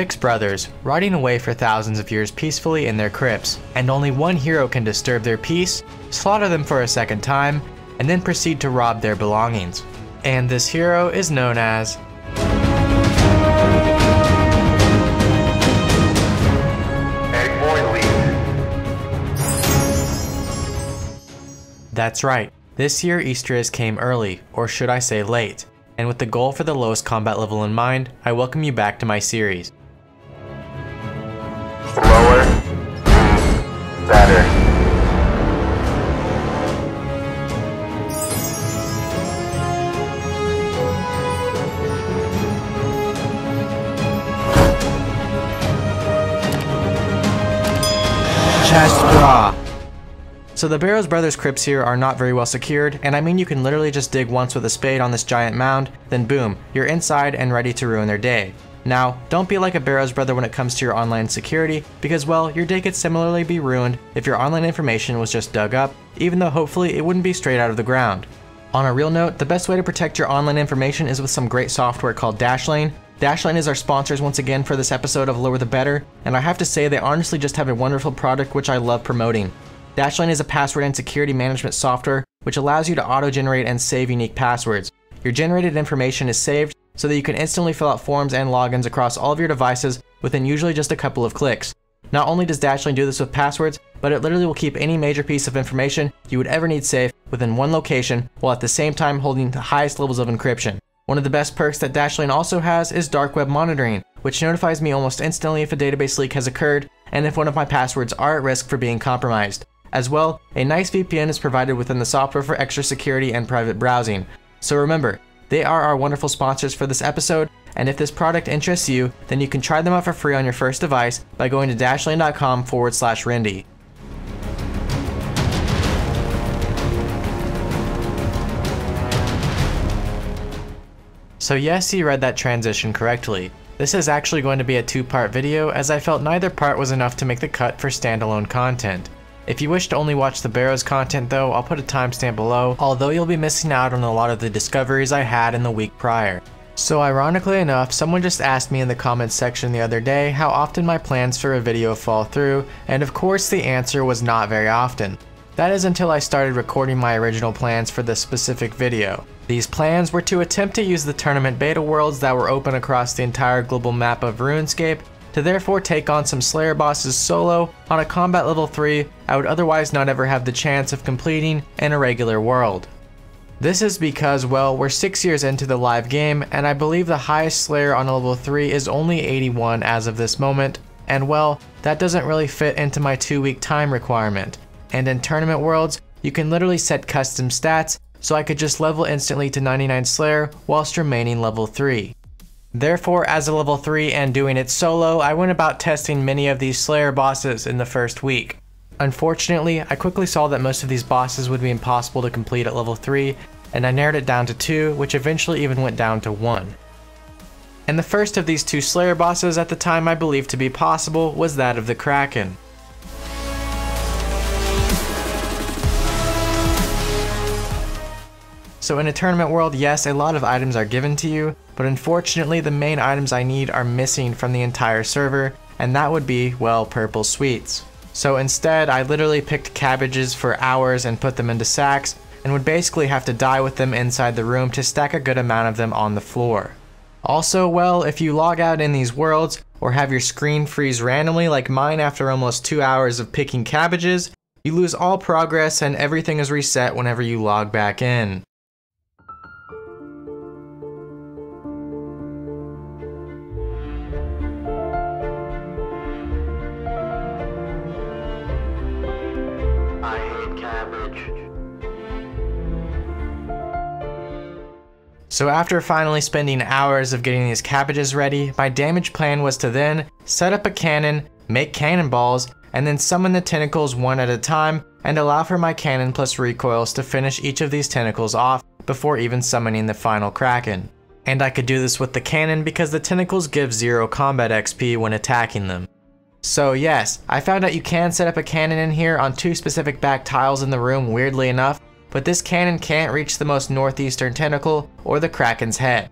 six brothers, rotting away for thousands of years peacefully in their crypts, and only one hero can disturb their peace, slaughter them for a second time, and then proceed to rob their belongings. And this hero is known as That's right, this year Easter came early, or should I say late, and with the goal for the lowest combat level in mind, I welcome you back to my series. Better. Chestbrah. So the Barrows Brothers crypts here are not very well secured, and I mean you can literally just dig once with a spade on this giant mound, then boom, you're inside and ready to ruin their day. Now, don't be like a Barrows brother when it comes to your online security, because well, your day could similarly be ruined if your online information was just dug up, even though hopefully it wouldn't be straight out of the ground. On a real note, the best way to protect your online information is with some great software called Dashlane. Dashlane is our sponsors once again for this episode of Lower the Better, and I have to say they honestly just have a wonderful product which I love promoting. Dashlane is a password and security management software which allows you to auto-generate and save unique passwords. Your generated information is saved so that you can instantly fill out forms and logins across all of your devices within usually just a couple of clicks. Not only does Dashlane do this with passwords, but it literally will keep any major piece of information you would ever need safe within one location while at the same time holding the highest levels of encryption. One of the best perks that Dashlane also has is dark web monitoring, which notifies me almost instantly if a database leak has occurred and if one of my passwords are at risk for being compromised. As well, a nice VPN is provided within the software for extra security and private browsing. So remember, they are our wonderful sponsors for this episode, and if this product interests you, then you can try them out for free on your first device by going to dashlane.com forward slash Rendi. So yes, you read that transition correctly. This is actually going to be a two-part video as I felt neither part was enough to make the cut for standalone content. If you wish to only watch the Barrows content though, I'll put a timestamp below, although you'll be missing out on a lot of the discoveries I had in the week prior. So ironically enough, someone just asked me in the comments section the other day how often my plans for a video fall through, and of course the answer was not very often. That is until I started recording my original plans for this specific video. These plans were to attempt to use the tournament beta worlds that were open across the entire global map of RuneScape to therefore take on some Slayer bosses solo on a combat level 3 I would otherwise not ever have the chance of completing in a regular world. This is because, well, we're 6 years into the live game, and I believe the highest Slayer on level 3 is only 81 as of this moment, and well, that doesn't really fit into my 2 week time requirement. And in tournament worlds, you can literally set custom stats so I could just level instantly to 99 Slayer whilst remaining level 3. Therefore, as a level 3 and doing it solo, I went about testing many of these Slayer bosses in the first week. Unfortunately, I quickly saw that most of these bosses would be impossible to complete at level 3, and I narrowed it down to 2, which eventually even went down to 1. And the first of these two Slayer bosses at the time I believed to be possible was that of the Kraken. So in a tournament world, yes, a lot of items are given to you, but unfortunately the main items I need are missing from the entire server, and that would be, well, purple sweets. So instead, I literally picked cabbages for hours and put them into sacks, and would basically have to die with them inside the room to stack a good amount of them on the floor. Also, well, if you log out in these worlds, or have your screen freeze randomly like mine after almost 2 hours of picking cabbages, you lose all progress and everything is reset whenever you log back in. So after finally spending hours of getting these cabbages ready, my damage plan was to then set up a cannon, make cannonballs, and then summon the tentacles one at a time and allow for my cannon plus recoils to finish each of these tentacles off before even summoning the final kraken. And I could do this with the cannon because the tentacles give 0 combat XP when attacking them. So yes, I found out you can set up a cannon in here on two specific back tiles in the room weirdly enough, but this cannon can't reach the most northeastern tentacle or the Kraken's head.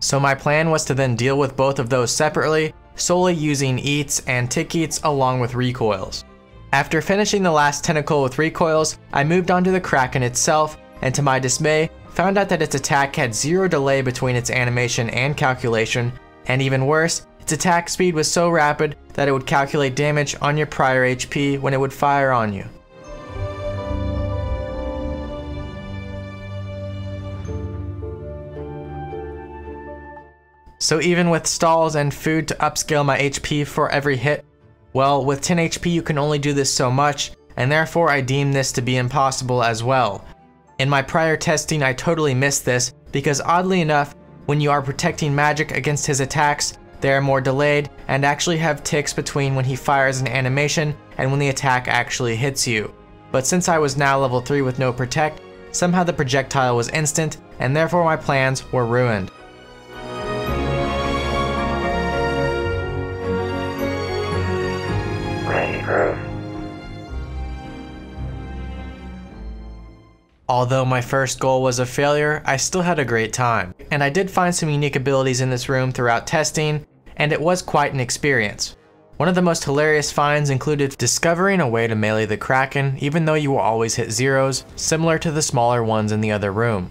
So my plan was to then deal with both of those separately, solely using eats and tick eats along with recoils. After finishing the last tentacle with recoils, I moved on to the Kraken itself, and to my dismay, found out that its attack had zero delay between its animation and calculation, and even worse, its attack speed was so rapid that it would calculate damage on your prior HP when it would fire on you. So even with stalls and food to upscale my HP for every hit, well, with 10 HP you can only do this so much, and therefore I deem this to be impossible as well. In my prior testing I totally missed this, because oddly enough, when you are protecting magic against his attacks, they are more delayed and actually have ticks between when he fires an animation and when the attack actually hits you. But since I was now level 3 with no protect, somehow the projectile was instant and therefore my plans were ruined. Although my first goal was a failure, I still had a great time, and I did find some unique abilities in this room throughout testing, and it was quite an experience. One of the most hilarious finds included discovering a way to melee the Kraken even though you will always hit zeros, similar to the smaller ones in the other room.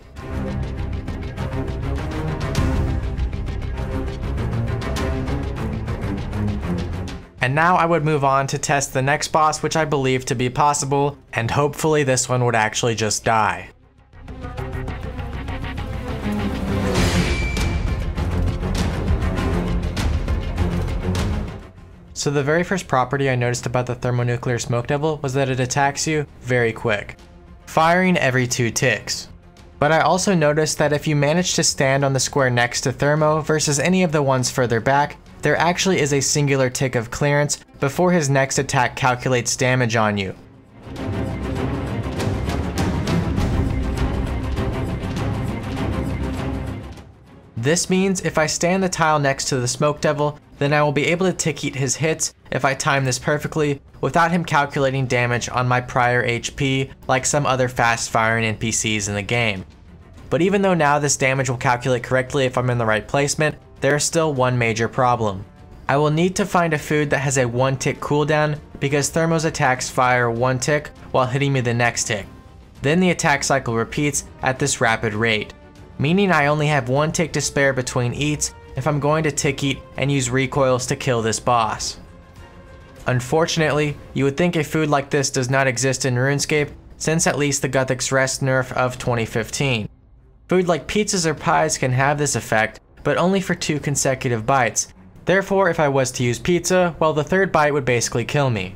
And now I would move on to test the next boss which I believe to be possible, and hopefully this one would actually just die. So the very first property I noticed about the thermonuclear smoke devil was that it attacks you very quick, firing every two ticks. But I also noticed that if you manage to stand on the square next to Thermo versus any of the ones further back, there actually is a singular tick of clearance before his next attack calculates damage on you. This means if I stand the tile next to the Smoke Devil, then I will be able to tick eat his hits if I time this perfectly without him calculating damage on my prior HP like some other fast firing NPCs in the game. But even though now this damage will calculate correctly if I'm in the right placement, there is still one major problem. I will need to find a food that has a 1 tick cooldown because Thermo's attacks fire 1 tick while hitting me the next tick. Then the attack cycle repeats at this rapid rate, meaning I only have 1 tick to spare between eats if I'm going to tick eat and use recoils to kill this boss. Unfortunately, you would think a food like this does not exist in RuneScape since at least the Guthix Rest nerf of 2015. Food like pizzas or pies can have this effect, but only for two consecutive bites. Therefore, if I was to use pizza, well the third bite would basically kill me.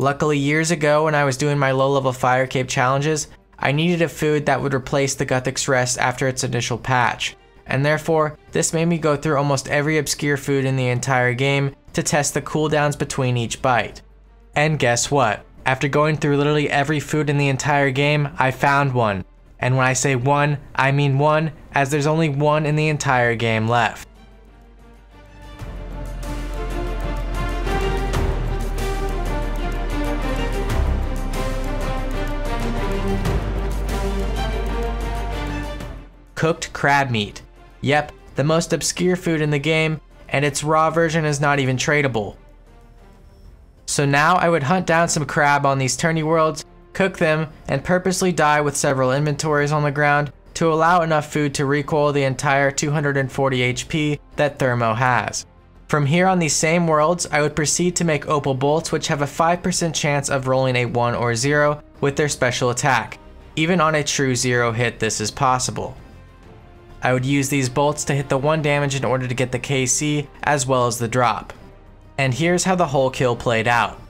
Luckily years ago when I was doing my low level fire cape challenges, I needed a food that would replace the Guthix Rest after its initial patch, and therefore this made me go through almost every obscure food in the entire game to test the cooldowns between each bite. And guess what? After going through literally every food in the entire game, I found one. And when I say one, I mean one, as there's only one in the entire game left. Cooked crab meat. Yep, the most obscure food in the game, and its raw version is not even tradable. So now I would hunt down some crab on these tourney worlds, cook them, and purposely die with several inventories on the ground to allow enough food to recoil the entire 240 HP that Thermo has. From here on these same worlds, I would proceed to make opal bolts which have a 5% chance of rolling a 1 or 0 with their special attack. Even on a true 0 hit this is possible. I would use these bolts to hit the 1 damage in order to get the KC as well as the drop. And here's how the whole kill played out.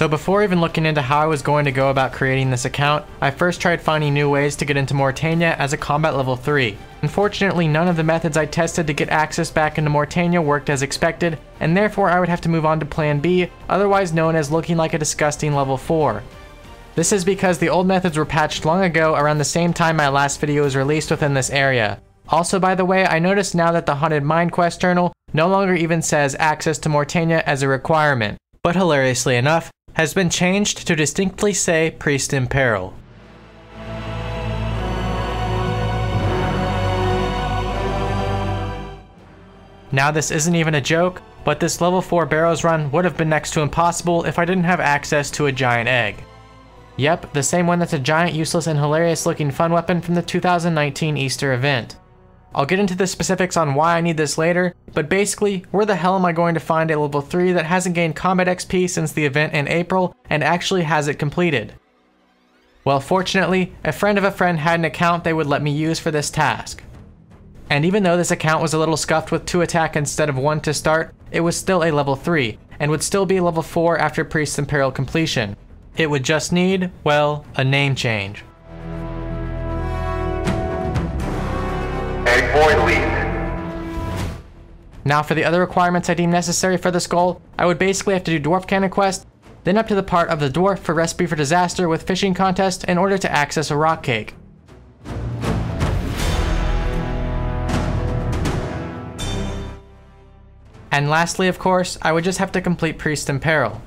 So before even looking into how I was going to go about creating this account, I first tried finding new ways to get into Morytania as a combat level 3. Unfortunately, none of the methods I tested to get access back into Morytania worked as expected, and therefore I would have to move on to Plan B, otherwise known as looking like a disgusting level 4. This is because the old methods were patched long ago around the same time my last video was released within this area. Also by the way, I noticed now that the Haunted Mine Quest journal no longer even says access to Morytania as a requirement. But hilariously enough, has been changed to distinctly say Priest in Peril. Now this isn't even a joke, but this level 4 Barrows run would have been next to impossible if I didn't have access to a giant egg. Yep, the same one that's a giant useless and hilarious looking fun weapon from the 2019 Easter event. I'll get into the specifics on why I need this later, but basically, where the hell am I going to find a level 3 that hasn't gained combat XP since the event in April and actually has it completed? Well, fortunately, a friend of a friend had an account they would let me use for this task. And even though this account was a little scuffed with 2 attack instead of 1 to start, it was still a level 3, and would still be level 4 after Priest in Peril completion. It would just need, well, a name change. Now for the other requirements I deem necessary for this goal, I would basically have to do Dwarf Cannon Quest, then up to the part of the Dwarf for Recipe for Disaster with Fishing Contest in order to access a rock cake. And lastly, of course, I would just have to complete Priest in Peril.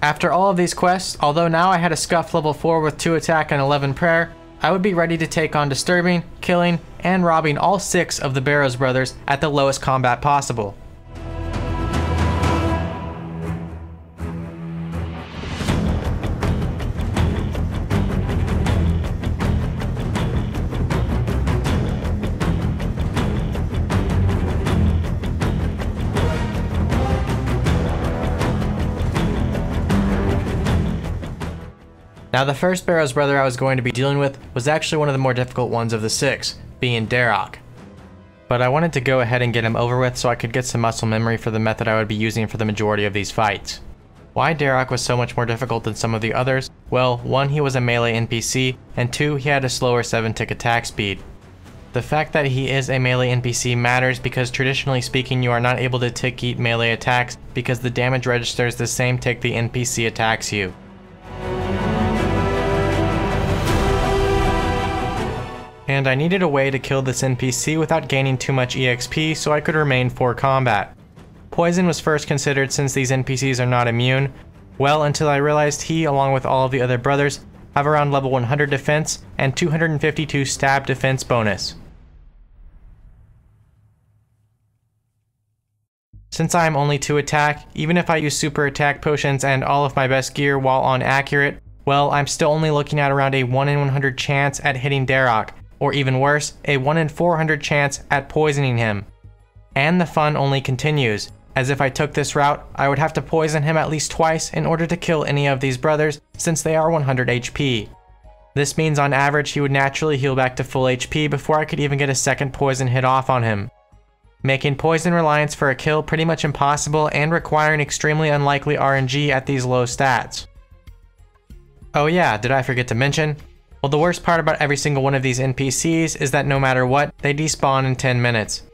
After all of these quests, although now I had a Scuff level 4 with 2 attack and 11 prayer, I would be ready to take on disturbing, killing, and robbing all six of the Barrows brothers at the lowest combat possible. Now the first Barrows brother I was going to be dealing with was actually one of the more difficult ones of the six, being Dharok. But I wanted to go ahead and get him over with so I could get some muscle memory for the method I would be using for the majority of these fights. Why Dharok was so much more difficult than some of the others? Well, one, he was a melee NPC, and two, he had a slower 7 tick attack speed. The fact that he is a melee NPC matters because traditionally speaking you are not able to tick eat melee attacks because the damage registers the same tick the NPC attacks you. And I needed a way to kill this NPC without gaining too much EXP so I could remain for combat. Poison was first considered since these NPCs are not immune, well until I realized he, along with all of the other brothers, have around level 100 defense and 252 stab defense bonus. Since I am only 2 attack, even if I use super attack potions and all of my best gear while on accurate, well, I'm still only looking at around a 1 in 100 chance at hitting Dharok, or even worse, a 1 in 400 chance at poisoning him. And the fun only continues, as if I took this route, I would have to poison him at least twice in order to kill any of these brothers, since they are 100 HP. This means on average he would naturally heal back to full HP before I could even get a second poison hit off on him. Making poison reliance for a kill pretty much impossible and requiring extremely unlikely RNG at these low stats. Oh yeah, did I forget to mention? Well, the worst part about every single one of these NPCs is that no matter what, they despawn in 10 minutes.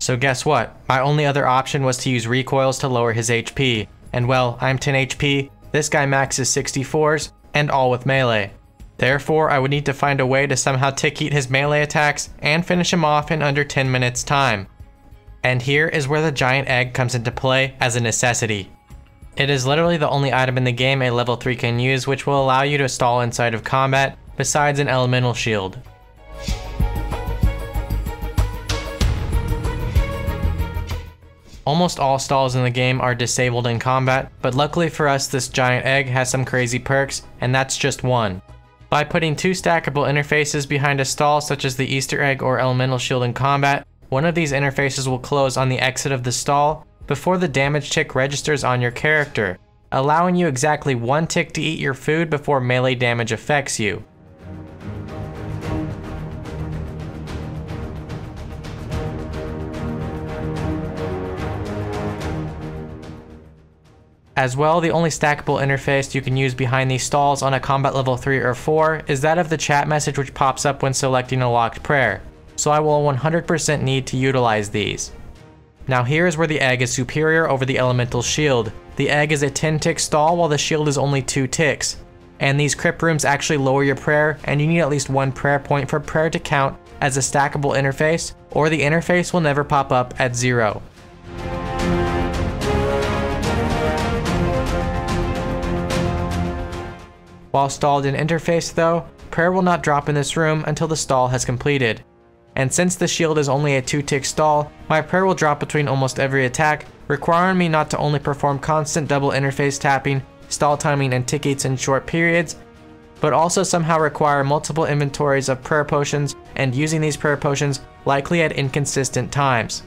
So guess what? My only other option was to use recoils to lower his HP. And well, I'm 10 HP, this guy maxes 64s, and all with melee. Therefore, I would need to find a way to somehow tick eat his melee attacks and finish him off in under 10 minutes time. And here is where the giant egg comes into play as a necessity. It is literally the only item in the game a level 3 can use which will allow you to stall inside of combat, besides an elemental shield. Almost all stalls in the game are disabled in combat, but luckily for us this giant egg has some crazy perks, and that's just one. By putting two stackable interfaces behind a stall such as the Easter egg or elemental shield in combat, one of these interfaces will close on the exit of the stall before the damage tick registers on your character, allowing you exactly one tick to eat your food before melee damage affects you. As well, the only stackable interface you can use behind these stalls on a combat level 3 or 4 is that of the chat message which pops up when selecting a locked prayer, so I will 100% need to utilize these. Now here is where the egg is superior over the elemental shield. The egg is a 10 tick stall while the shield is only 2 ticks. And these crypt rooms actually lower your prayer and you need at least one prayer point for prayer to count as a stackable interface or the interface will never pop up at zero. While stalled in interface though, prayer will not drop in this room until the stall has completed and since the shield is only a 2 tick stall, my prayer will drop between almost every attack, requiring me not to only perform constant double interface tapping, stall timing and tick eats in short periods, but also somehow require multiple inventories of prayer potions and using these prayer potions likely at inconsistent times.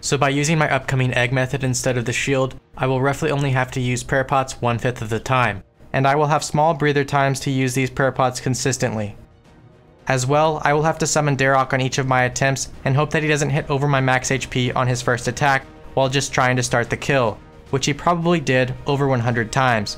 So by using my upcoming egg method instead of the shield, I will roughly only have to use prayer pots one fifth of the time, and I will have small breather times to use these prayer pots consistently. As well, I will have to summon Dharok on each of my attempts and hope that he doesn't hit over my max HP on his first attack while just trying to start the kill, which he probably did over 100 times.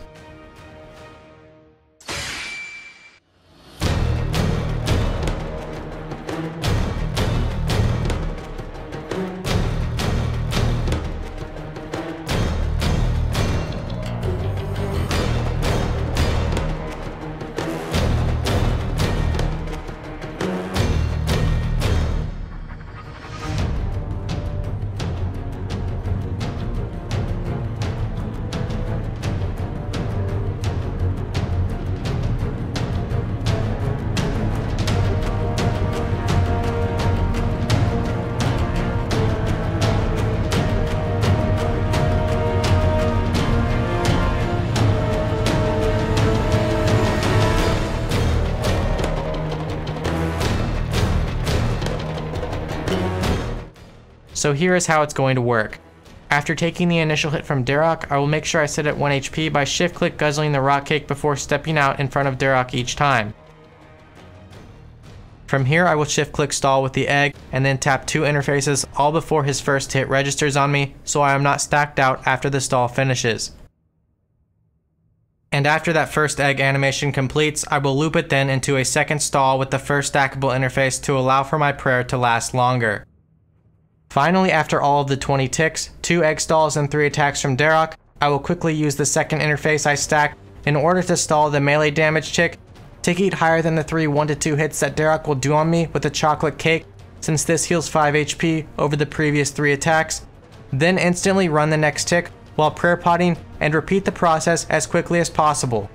So here is how it's going to work. After taking the initial hit from Dharok, I will make sure I sit at 1 HP by shift click guzzling the rock cake before stepping out in front of Dharok each time. From here I will shift click stall with the egg and then tap two interfaces all before his first hit registers on me so I am not stacked out after the stall finishes. And after that first egg animation completes, I will loop it then into a second stall with the first stackable interface to allow for my prayer to last longer. Finally, after all of the 20 ticks, 2 egg stalls and 3 attacks from Dharok, I will quickly use the second interface I stacked in order to stall the melee damage tick. Tick eat higher than the 3 1-2 hits that Dharok will do on me with the chocolate cake, since this heals 5 HP over the previous 3 attacks. Then instantly run the next tick while prayer potting and repeat the process as quickly as possible.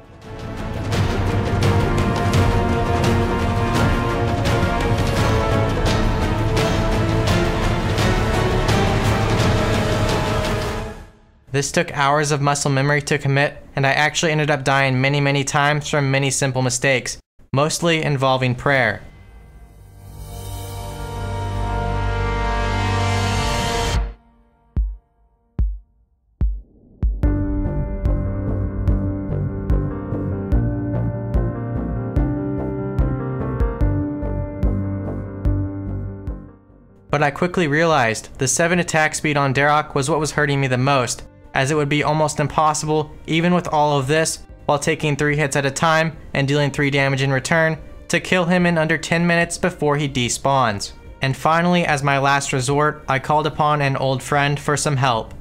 This took hours of muscle memory to commit, and I actually ended up dying many, many times from many simple mistakes, mostly involving prayer. But I quickly realized the 7 attack speed on Dharok was what was hurting me the most, as it would be almost impossible, even with all of this, while taking 3 hits at a time and dealing 3 damage in return, to kill him in under 10 minutes before he despawns. And finally, as my last resort, I called upon an old friend for some help.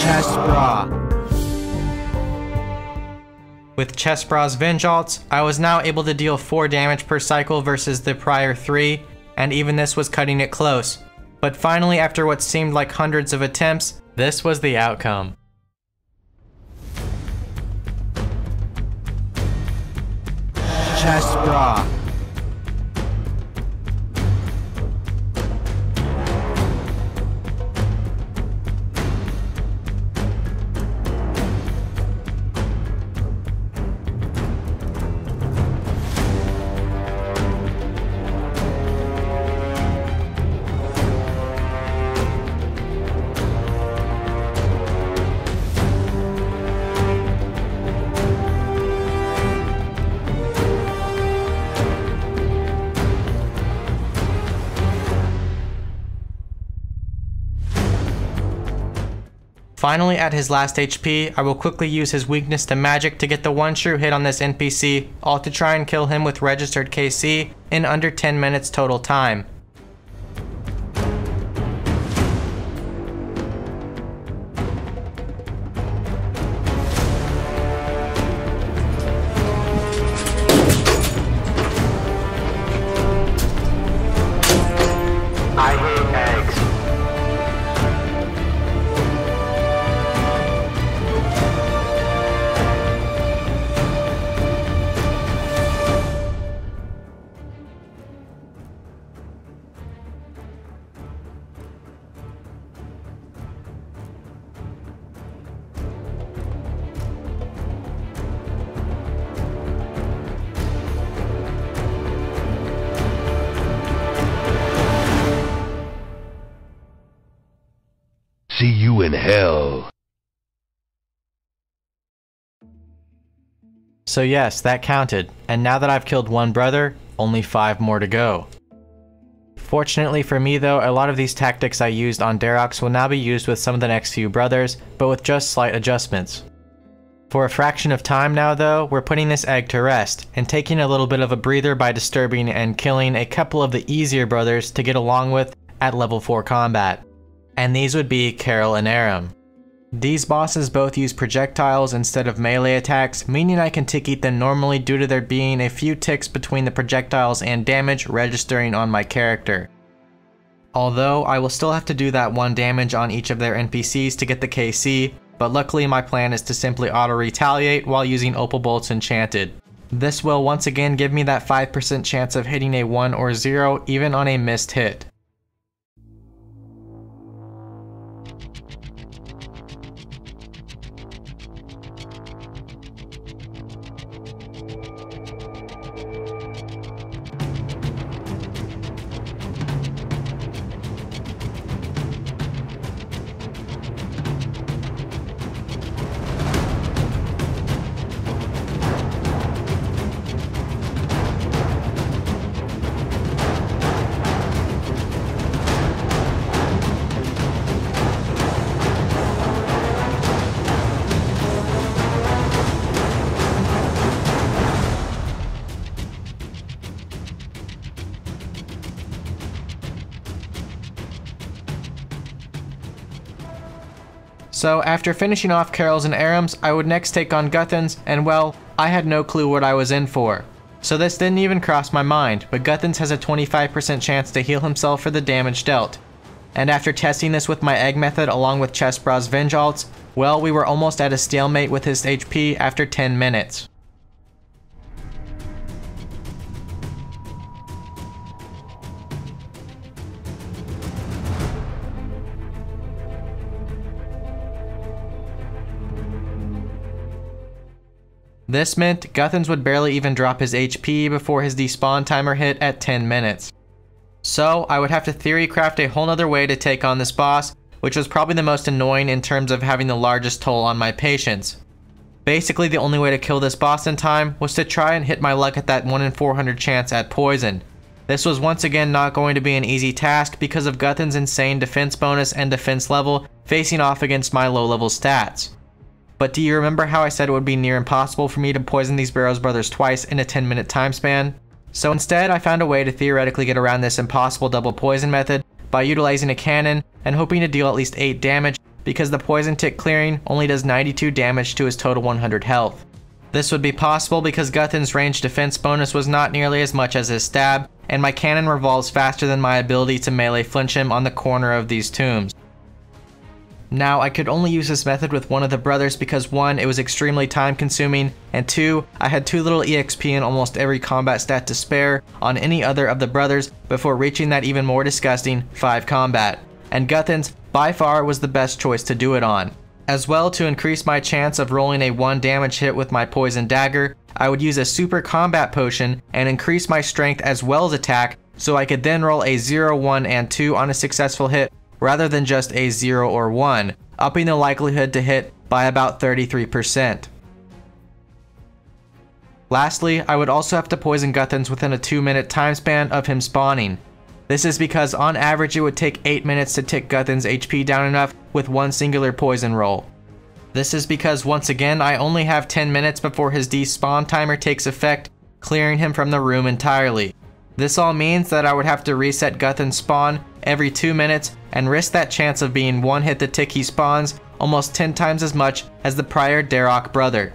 Chest with Chestbrah's Vengeance, I was now able to deal 4 damage per cycle versus the prior 3, and even this was cutting it close. But finally, after what seemed like hundreds of attempts, this was the outcome. Chestbrah. Finally, at his last HP, I will quickly use his weakness to magic to get the one true hit on this NPC, all to try and kill him with registered KC in under 10 minutes total time. So yes, that counted, and now that I've killed one brother, only five more to go. Fortunately for me though, a lot of these tactics I used on Dharok's will now be used with some of the next few brothers, but with just slight adjustments. For a fraction of time now though, we're putting this egg to rest, and taking a little bit of a breather by disturbing and killing a couple of the easier brothers to get along with at level 4 combat. And these would be Karil and Ahrim. These bosses both use projectiles instead of melee attacks, meaning I can tick eat them normally due to there being a few ticks between the projectiles and damage registering on my character. Although I will still have to do that one damage on each of their NPCs to get the KC, but luckily my plan is to simply auto-retaliate while using Opal Bolts Enchanted. This will once again give me that 5% chance of hitting a 1 or 0 even on a missed hit. So after finishing off Karil's and Ahrim's, I would next take on Guthan's, and well, I had no clue what I was in for. So this didn't even cross my mind, but Guthan's has a 25% chance to heal himself for the damage dealt. And after testing this with my egg method along with Chestbrah's Venge alts, well, we were almost at a stalemate with his HP after 10 minutes. This meant Guthans would barely even drop his HP before his despawn timer hit at 10 minutes. So I would have to theory craft a whole nother way to take on this boss, which was probably the most annoying in terms of having the largest toll on my patience. Basically the only way to kill this boss in time was to try and hit my luck at that 1 in 400 chance at poison. This was once again not going to be an easy task because of Guthan's insane defense bonus and defense level facing off against my low level stats. But do you remember how I said it would be near impossible for me to poison these Barrows brothers twice in a 10 minute time span? So instead, I found a way to theoretically get around this impossible double poison method by utilizing a cannon and hoping to deal at least 8 damage because the poison tick clearing only does 92 damage to his total 100 health. This would be possible because Guthan's range defense bonus was not nearly as much as his stab, and my cannon revolves faster than my ability to melee flinch him on the corner of these tombs. Now, I could only use this method with one of the brothers because one, it was extremely time consuming, and two, I had too little EXP in almost every combat stat to spare on any other of the brothers before reaching that even more disgusting 5 combat. And Guthan's by far was the best choice to do it on. As well, to increase my chance of rolling a 1 damage hit with my poison dagger, I would use a super combat potion and increase my strength as well as attack so I could then roll a 0, 1, and 2 on a successful hit rather than just a 0 or 1, upping the likelihood to hit by about 33%. Lastly, I would also have to poison Guthans within a 2 minute time span of him spawning. This is because on average it would take 8 minutes to tick Guthan's HP down enough with one singular poison roll. This is because once again I only have 10 minutes before his despawn timer takes effect, clearing him from the room entirely. This all means that I would have to reset Guthan's spawn every 2 minutes and risk that chance of being one hit the tick he spawns almost 10 times as much as the prior Dharok brother.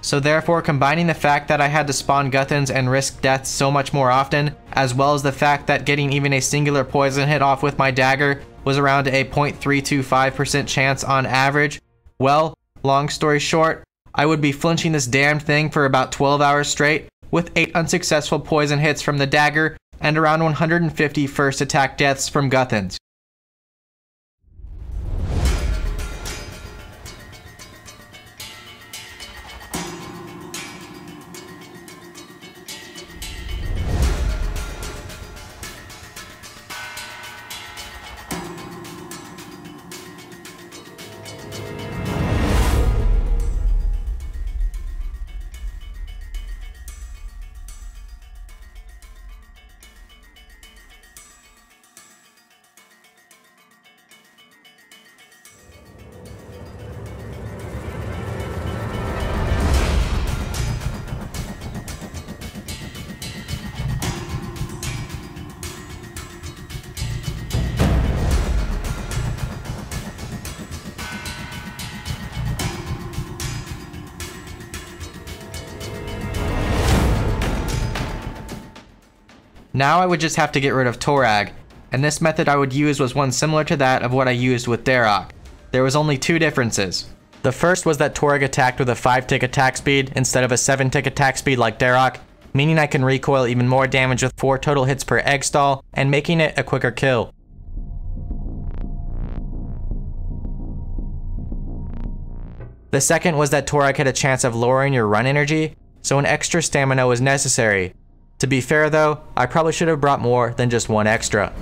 So therefore, combining the fact that I had to spawn Guthans and risk death so much more often, as well as the fact that getting even a singular poison hit off with my dagger was around a 0.325% chance on average, well, long story short, I would be flinching this damned thing for about 12 hours straight, with 8 unsuccessful poison hits from the dagger and around 150 first attack deaths from Guthans. Now I would just have to get rid of Torag, and this method I would use was one similar to that of what I used with Dharok. There was only two differences. The first was that Torag attacked with a 5 tick attack speed instead of a 7 tick attack speed like Dharok, meaning I can recoil even more damage with 4 total hits per egg stall and making it a quicker kill. The second was that Torag had a chance of lowering your run energy, so an extra stamina was necessary, to be fair though, I probably should have brought more than just one extra.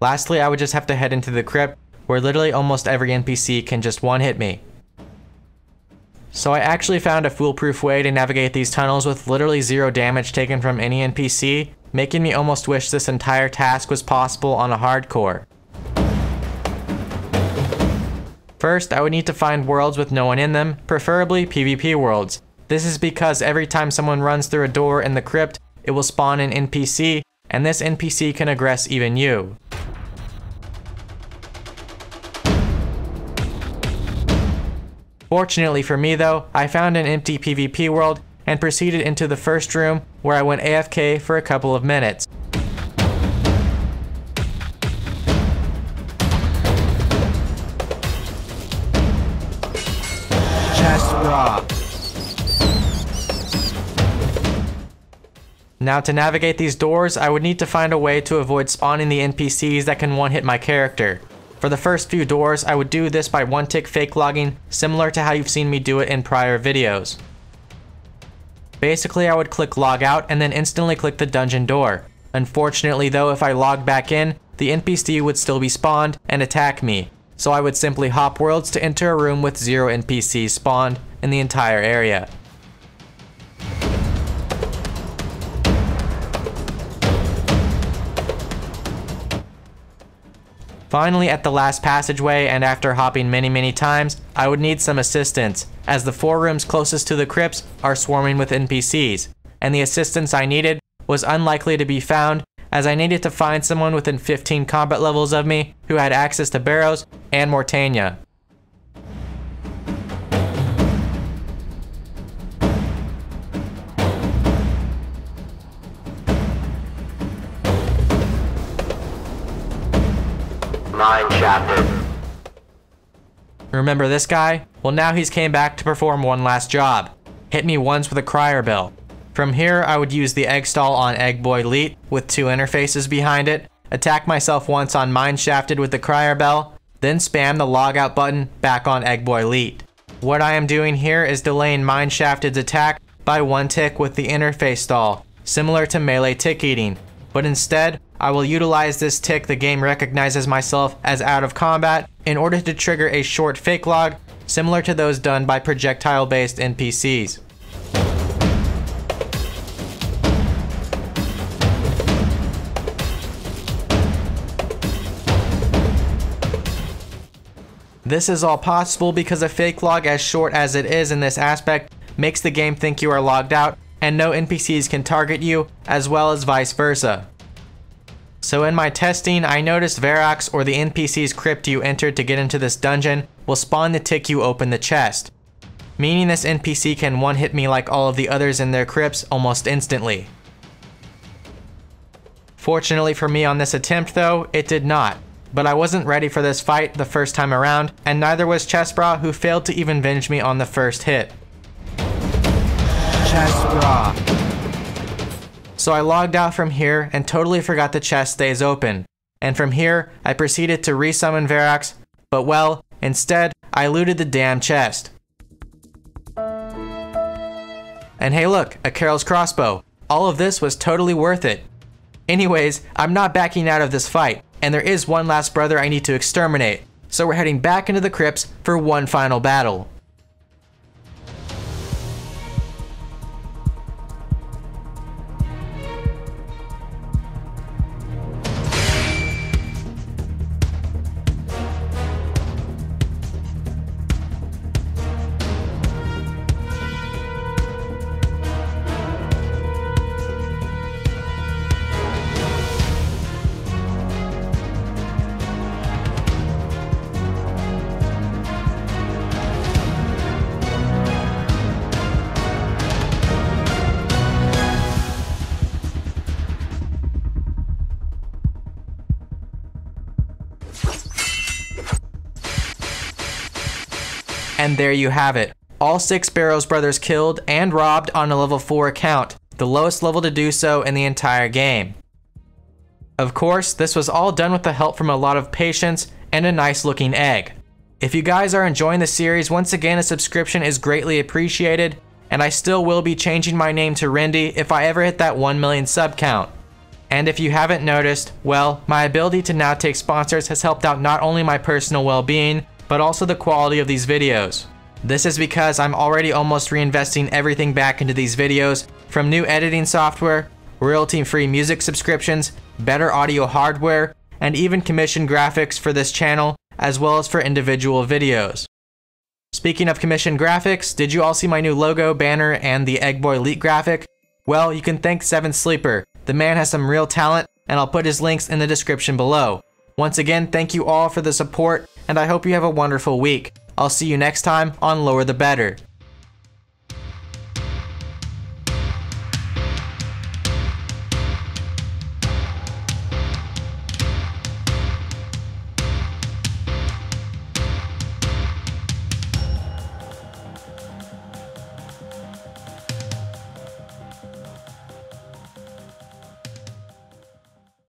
Lastly, I would just have to head into the crypt, where literally almost every NPC can just one-hit me. So I actually found a foolproof way to navigate these tunnels with literally zero damage taken from any NPC, making me almost wish this entire task was possible on a hardcore. First, I would need to find worlds with no one in them, preferably PvP worlds. This is because every time someone runs through a door in the crypt, it will spawn an NPC, and this NPC can aggress even you. Fortunately for me though, I found an empty PvP world and proceeded into the first room where I went AFK for a couple of minutes. Chest. Now to navigate these doors, I would need to find a way to avoid spawning the NPCs that can one-hit my character. For the first few doors, I would do this by one tick fake logging, similar to how you've seen me do it in prior videos. Basically, I would click log out and then instantly click the dungeon door. Unfortunately though, if I logged back in, the NPC would still be spawned and attack me. So I would simply hop worlds to enter a room with zero NPCs spawned in the entire area. Finally, at the last passageway and after hopping many many times, I would need some assistance, as the four rooms closest to the crypts are swarming with NPCs, and the assistance I needed was unlikely to be found as I needed to find someone within 15 combat levels of me who had access to Barrows and Chapter. Remember this guy? Well now he's came back to perform one last job. hit me once with a crier bell. From here, I would use the egg stall on Egg Boy Leet with two interfaces behind it, attack myself once on Mineshafted with the crier bell, then spam the logout button back on Egg Boy Leet. What I am doing here is delaying Mineshafted's attack by one tick with the interface stall, similar to melee tick eating, but instead, I will utilize this tick the game recognizes myself as out of combat in order to trigger a short fake log, similar to those done by projectile-based NPCs. This is all possible because a fake log as short as it is in this aspect makes the game think you are logged out and no NPCs can target you, as well as vice versa. So in my testing, I noticed Verac or the NPC's crypt you entered to get into this dungeon will spawn the tick you open the chest, meaning this NPC can one-hit me like all of the others in their crypts almost instantly. Fortunately for me on this attempt though, it did not, but I wasn't ready for this fight the first time around, and neither was Chestbrah who failed to even venge me on the first hit. Chestbrah. So I logged out from here and totally forgot the chest stays open. And from here, I proceeded to resummon Verac, but well, instead, I looted the damn chest. And hey look, a Karil's crossbow. All of this was totally worth it. Anyways, I'm not backing out of this fight, and there is one last brother I need to exterminate, so we're heading back into the crypts for one final battle. There you have it. All six Barrows brothers killed and robbed on a level 4 account, the lowest level to do so in the entire game. Of course, this was all done with the help from a lot of patience and a nice looking egg. If you guys are enjoying the series, once again a subscription is greatly appreciated, and I still will be changing my name to Rendy if I ever hit that 1 million sub count. And if you haven't noticed, well, my ability to now take sponsors has helped out not only my personal well-being, but also the quality of these videos. This is because I'm already almost reinvesting everything back into these videos, from new editing software, royalty-free music subscriptions, better audio hardware, and even commission graphics for this channel, as well as for individual videos. Speaking of commission graphics, did you all see my new logo, banner, and the Eggboy Leet graphic? Well, you can thank 7 Sleeper. The man has some real talent, and I'll put his links in the description below. Once again, thank you all for the support, and I hope you have a wonderful week. I'll see you next time on Lower the Better.